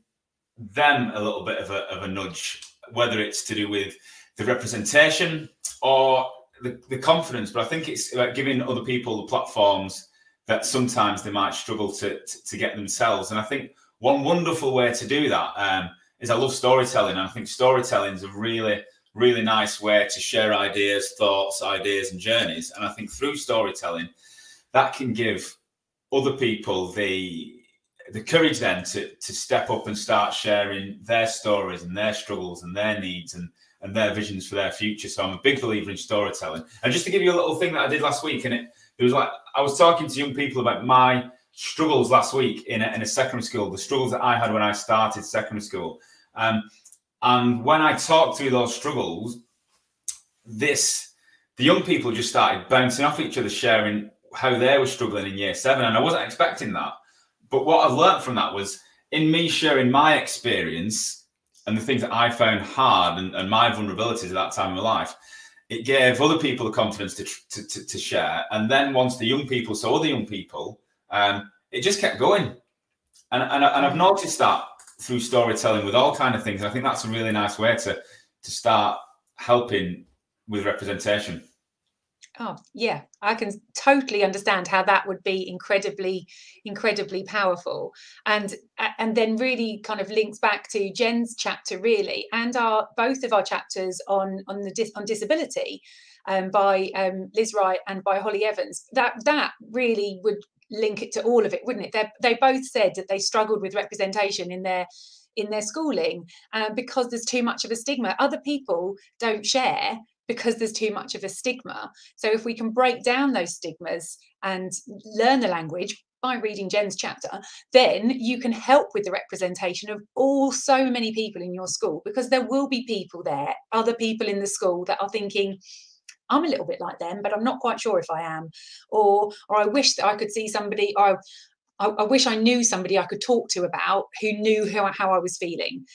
them a little bit of a, of a nudge, whether it's to do with the representation or the, the confidence. But I think it's about giving other people the platforms that sometimes they might struggle to, to, to get themselves. And I think one wonderful way to do that um, is I love storytelling. And I think storytelling is a really, really nice way to share ideas, thoughts, ideas, and journeys. And I think through storytelling, that can give other people the the courage then to to step up and start sharing their stories and their struggles and their needs and and their visions for their future. So I'm a big believer in storytelling. And just to give you a little thing that I did last week, and it it was like I was talking to young people about my struggles last week in a, in a secondary school, the struggles that I had when I started secondary school. Um, and when I talked through those struggles, this the young people just started bouncing off each other, sharing how they were struggling in year seven, and I wasn't expecting that. But what I've learned from that was in me sharing my experience and the things that I found hard and, and my vulnerabilities at that time in my life, it gave other people the confidence to, to, to, to share. And then once the young people saw other young people, um, it just kept going. And, and, and I've noticed that through storytelling with all kind of things. I think that's a really nice way to, to start helping with representation. Oh, yeah, I can totally understand how that would be incredibly, incredibly powerful. And and then really kind of links back to Jen's chapter really, and our both of our chapters on on the on disability um, by um, Liz Wright and by Holly Evans. That that really would link it to all of it, wouldn't it? They they both said that they struggled with representation in their in their schooling uh, because there's too much of a stigma. Other people don't share because there's too much of a stigma. So if we can break down those stigmas and learn the language by reading Jen's chapter, then you can help with the representation of all so many people in your school because there will be people there, other people in the school that are thinking, I'm a little bit like them, but I'm not quite sure if I am. Or or I wish that I could see somebody, or I, I wish I knew somebody I could talk to about who knew how I was feeling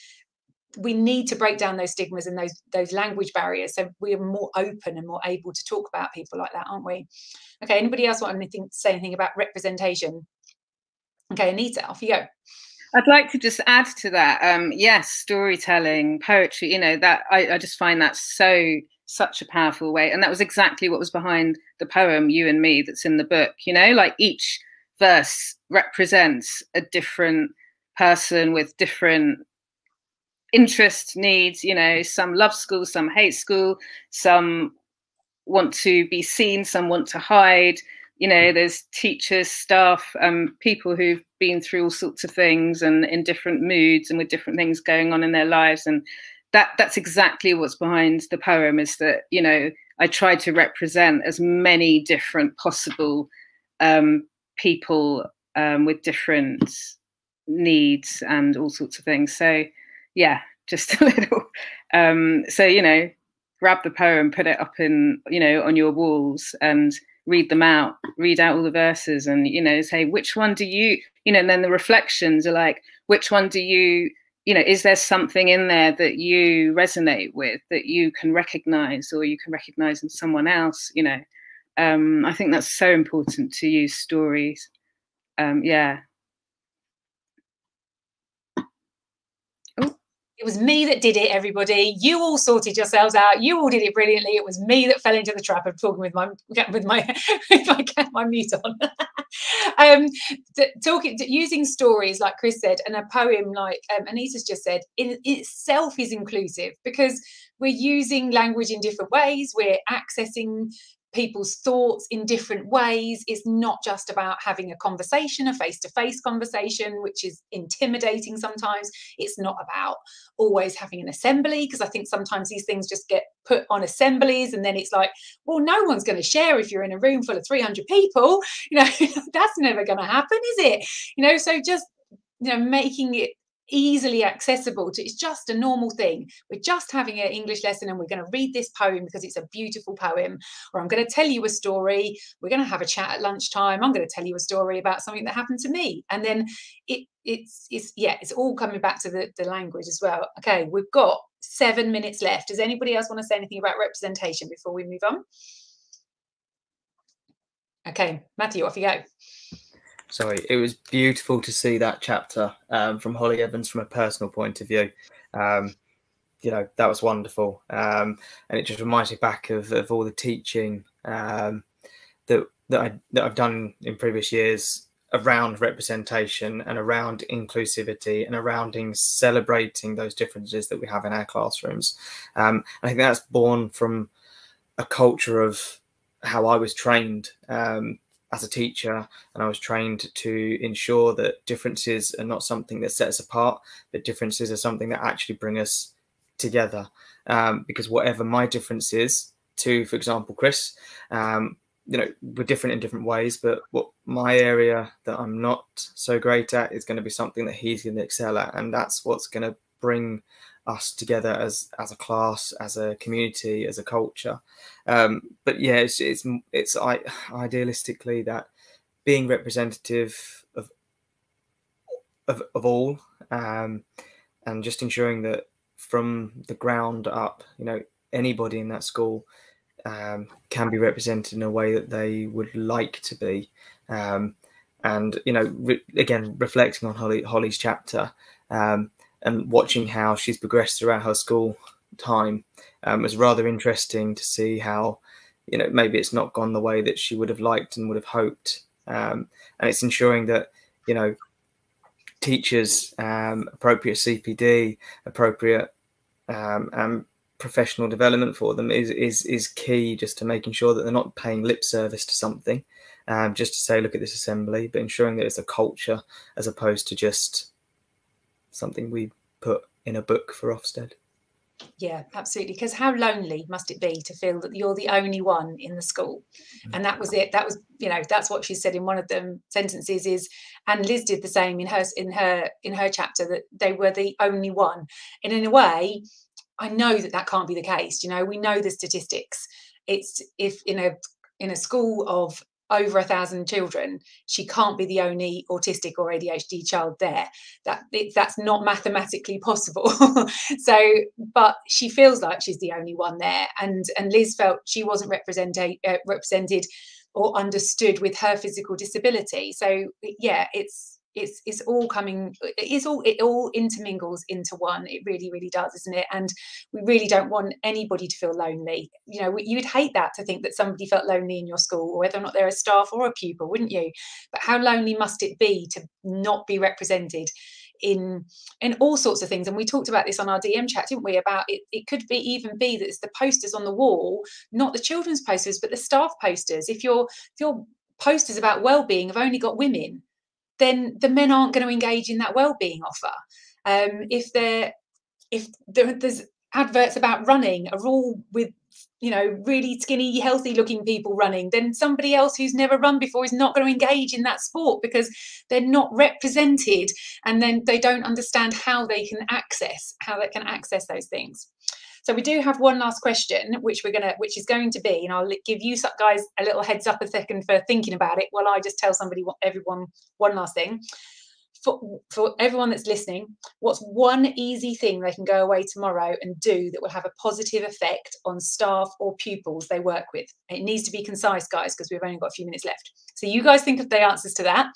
we need to break down those stigmas and those those language barriers so we are more open and more able to talk about people like that aren't we okay anybody else want anything to say anything about representation okay anita off you go I'd like to just add to that. Um, yes, storytelling, poetry, you know, that I, I just find that so such a powerful way. And that was exactly what was behind the poem You and Me that's in the book, you know, like each verse represents a different person with different interest needs you know some love school some hate school some want to be seen some want to hide. You know there's teachers staff um, people who've been through all sorts of things and in different moods and with different things going on in their lives. And that that's exactly what's behind the poem is that you know i try to represent as many different possible um, people um, with different needs and all sorts of things. So yeah, just a little. Um, so you know, grab the poem, put it up in you know on your walls, and read them out. Read out all the verses, and you know, say which one do you you know. And then the reflections are like, which one do you you know is there something in there that you resonate with that you can recognize or you can recognize in someone else you know um, i think that's so important to use stories um, yeah It was me that did it, everybody. You all sorted yourselves out. You all did it brilliantly. It was me that fell into the trap of talking with my with my with my, my mute on. um, talking using stories like Chris said, and a poem like um, Anita's just said, in itself is inclusive because we're using language in different ways. We're accessing people's thoughts in different ways. It's not just about having a conversation, a face to face conversation, which is intimidating sometimes. It's not about always having an assembly, because I think sometimes these things just get put on assemblies and then it's like, well, no one's going to share if you're in a room full of 300 people. You know, that's never going to happen, is it? You know, so just you know making it easily accessible to it's just a normal thing. We're just having an english lesson and we're going to read this poem because it's a beautiful poem or i'm going to tell you a story. We're going to have a chat at lunchtime. I'm going to tell you a story about something that happened to me. And then it it's it's yeah it's all coming back to the, the language as well. Okay we've got seven minutes left. Does anybody else want to say anything about representation before we move on? Okay matthew off you go sorry, it was beautiful to see that chapter um, from Holly Evans from a personal point of view. Um, you know, that was wonderful. Um, and it just reminds me back of, of all the teaching um, that, that, I, that I've done in previous years around representation and around inclusivity and around celebrating those differences that we have in our classrooms. Um, I think that's born from a culture of how I was trained. Um, as a teacher and I was trained to ensure that differences are not something that sets us apart, but differences are something that actually bring us together. Um, because whatever my difference is to, for example, Chris, um, you know, we're different in different ways, but what my area that I'm not so great at is going to be something that he's going to excel at. And that's what's going to bring us together as as a class, as a community, as a culture. Um, but yeah, it's it's it's I, idealistically that being representative of of, of all um, and just ensuring that from the ground up, you know, anybody in that school um, can be represented in a way that they would like to be. Um, and you know, re again, reflecting on Holly, Holly's chapter, um, and watching how she's progressed throughout her school time um, was rather interesting to see how you know maybe it's not gone the way that she would have liked and would have hoped. Um, and it's ensuring that you know teachers um, appropriate cpd appropriate um, and professional development for them is is is key just to making sure that they're not paying lip service to something um, just to say look at this assembly but ensuring that it's a culture as opposed to just something we put in a book for ofsted. Yeah absolutely. Because how lonely must it be to feel that you're the only one in the school? Mm. and that was it. That was you know that's what she said in one of them sentences is and liz did the same in her in her in her chapter that they were the only one. And in a way i know that that can't be the case you know? We know the statistics. It's if in a in a school of over a thousand children, she can't be the only autistic or ADHD child there. That it, that's not mathematically possible. so, but she feels like she's the only one there, and and Liz felt she wasn't represented uh, represented or understood with her physical disability. So, yeah, it's it's it's all coming it's all it all intermingles into one it really really does isn't it? And we really don't want anybody to feel lonely. You know you would hate that to think that somebody felt lonely in your school whether or not they're a staff or a pupil wouldn't you? But how lonely must it be to not be represented in in all sorts of things? And we talked about this on our dm chat didn't we about it it could be even be that it's the posters on the wall not the children's posters but the staff posters. If your if your posters about well-being have only got women then the men aren't going to engage in that well-being offer. Um, if they're if there, there's adverts about running are all with you know really skinny healthy looking people running then somebody else who's never run before is not going to engage in that sport because they're not represented and then they don't understand how they can access how they can access those things so we do have one last question, which we're gonna, which is going to be, and I'll give you guys a little heads up a second for thinking about it, while I just tell somebody, what everyone, one last thing. For, for everyone that's listening, what's one easy thing they can go away tomorrow and do that will have a positive effect on staff or pupils they work with? It needs to be concise, guys, because we've only got a few minutes left. So you guys think of the answers to that.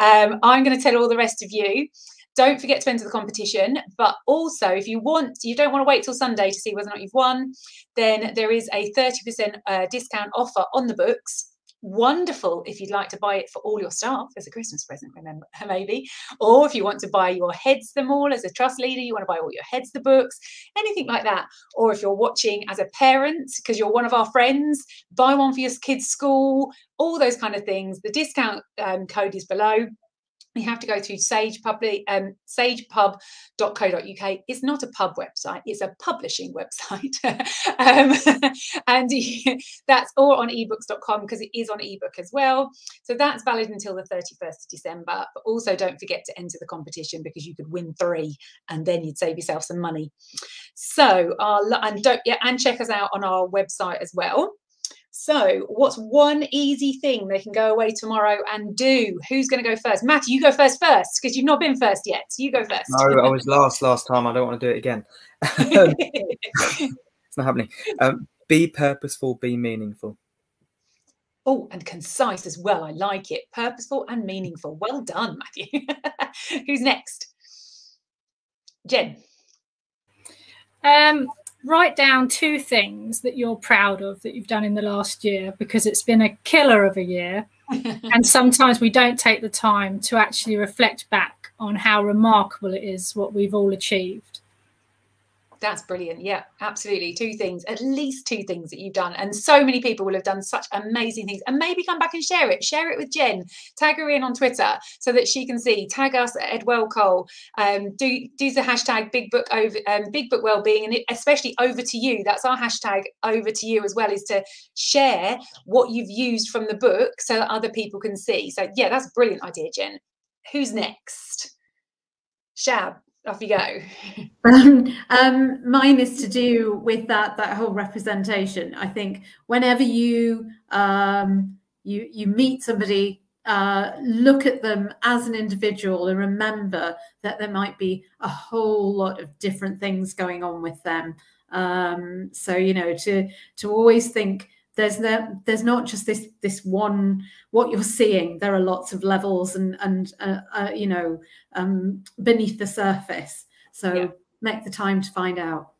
Um, I'm going to tell all the rest of you don't forget to enter the competition. But also, if you want, you don't want to wait till Sunday to see whether or not you've won, then there is a 30% uh, discount offer on the books. Wonderful if you'd like to buy it for all your staff as a Christmas present, remember, maybe. Or if you want to buy your heads them all as a trust leader, you want to buy all your heads the books, anything like that. Or if you're watching as a parent because you're one of our friends, buy one for your kids' school, all those kind of things. The discount um, code is below you have to go to Sage Public, um, sagepub.co.uk. It's not a pub website; it's a publishing website, um, and that's all on ebooks.com because it is on ebook as well. So that's valid until the 31st of December. But also, don't forget to enter the competition because you could win three, and then you'd save yourself some money. So, our, and don't yeah, and check us out on our website as well. So, what's one easy thing they can go away tomorrow and do? Who's going to go first? Matt, you go first first because you've not been first yet. So you go first. No, I was last last time. I don't want to do it again. it's not happening. Um, be purposeful, be meaningful. Oh, and concise as well. I like it. Purposeful and meaningful. Well done, Matthew. Who's next? Jen. Um, write down two things that you're proud of that you've done in the last year because it's been a killer of a year. and sometimes we don't take the time to actually reflect back on how remarkable it is what we've all achieved. That's brilliant. Yeah, absolutely. Two things, at least two things that you've done. And so many people will have done such amazing things. And maybe come back and share it. Share it with Jen. Tag her in on Twitter so that she can see. Tag us at EdWellColl. Um, do do the hashtag Big Book over um, Big Book Wellbeing, and especially over to you. That's our hashtag over to you as well. Is to share what you've used from the book so that other people can see. So yeah, that's a brilliant idea, Jen. Who's next? Shab off you go. um, um, mine is to do with that that whole representation. I think whenever you um, you you meet somebody, uh, look at them as an individual and remember that there might be a whole lot of different things going on with them. Um, so you know to to always think there's the, there's not just this this one what you're seeing there are lots of levels and and uh, uh, you know um, beneath the surface so yeah. make the time to find out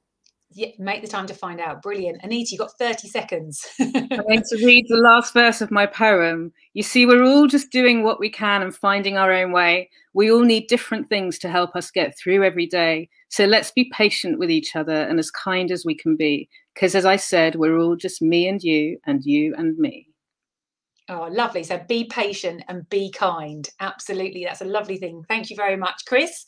Yeah, make the time to find out. Brilliant. Anita, you got 30 seconds. I'm going to read the last verse of my poem. You see, we're all just doing what we can and finding our own way. We all need different things to help us get through every day. So let's be patient with each other and as kind as we can be. Because as I said, we're all just me and you, and you and me. Oh, lovely. So be patient and be kind. Absolutely. That's a lovely thing. Thank you very much, Chris.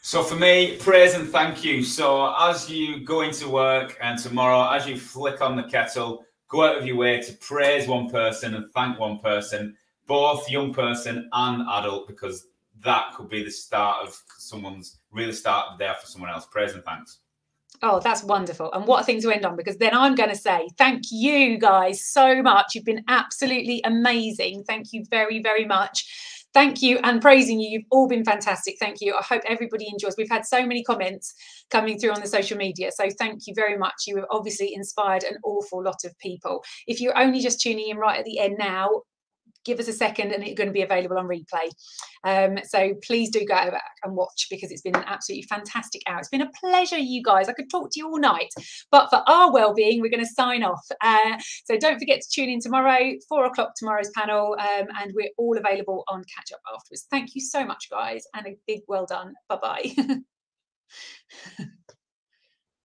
So for me, praise and thank you. So as you go into work and tomorrow, as you flick on the kettle, go out of your way to praise one person and thank one person, both young person and adult, because that could be the start of someone's really start there for someone else. Praise and thanks. Oh, that's wonderful. And what a thing to end on because then I'm going to say thank you guys so much. You've been absolutely amazing. Thank you very, very much thank you and praising you. You've all been fantastic. Thank you. I hope everybody enjoys. We've had so many comments coming through on the social media. So thank you very much. You have obviously inspired an awful lot of people. If you're only just tuning in right at the end now, give us a second and it's going to be available on replay. Um, so please do go back and watch because it's been an absolutely fantastic hour. It's been a pleasure, you guys. I could talk to you all night, but for our well-being, we're going to sign off. Uh, so don't forget to tune in tomorrow, four o'clock tomorrow's panel, um, and we're all available on catch up afterwards. Thank you so much, guys, and a big well done. Bye bye.